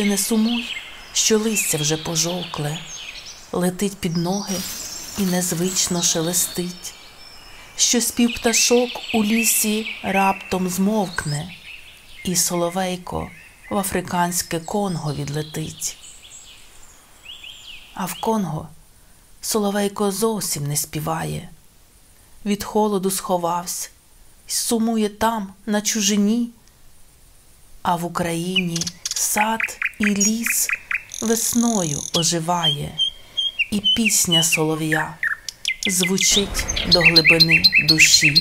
Ти не сумуй, що листя вже пожовкле, летить під ноги і незвично шелестить, що спів пташок у лісі раптом змовкне, і соловейко в африканське Конго відлетить. А в Конго соловейко зовсім не співає, від холоду сховався, й сумує там, на чужині, а в Україні сад і ліс весною оживає, і пісня солов'я звучить до глибини душі.